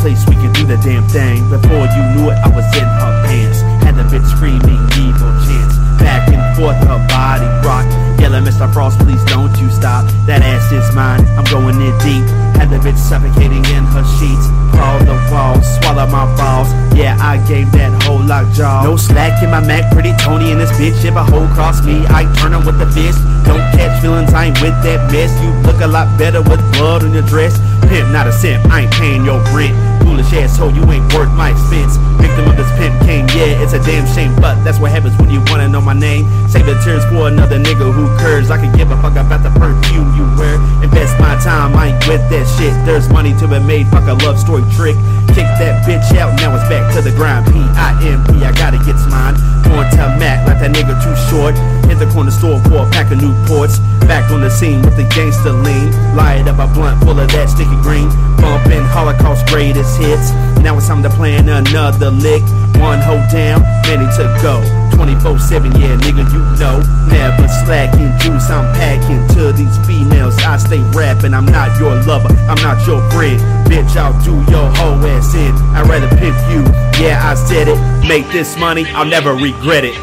place we can do the damn thing. Before you knew it, I was in her pants. Had the bitch screaming evil chants. Back and forth, her body rock. Yelling, Mr. Frost, please don't you stop. That ass is mine, I'm going in deep. Had the bitch suffocating in her sheets. Crawl the walls, swallow my balls. Yeah, I gave that lock jaw. No slack in my Mac, pretty Tony in this bitch. If a hoe cross me, I turn her with the fist. Don't catch feelings, I ain't with that mess. You look a lot better with blood on your dress. Pimp, not a simp, I ain't paying your rent. Foolish asshole, you ain't worth my expense. Victim of this pimp king, yeah, it's a damn shame, but that's what happens when you wanna know my name. Save the tears for another nigga who curves. I can give a fuck about the perfume you wear. Invest my time, I with that shit. There's money to be made, fuck a love story trick. Kick that bitch out, now it's back to the grind. P-I-M-P, I gotta get mine. Going to Mac like that nigga too short. Hit the corner store for a pack of Newports. Back on the scene with the gangster lean. Light up a blunt full of that sticky green. Bumping Holocaust greatest hits. Now it's time to plan another lick. One hoe down, many to go. 24-7, yeah, nigga, you know. Never slacking, juice, I'm packing to these females. I stay rapping, I'm not your lover, I'm not your friend. Bitch, I'll do your whole ass in. I'd rather pimp you, yeah, I said it. Make this money, I'll never regret it.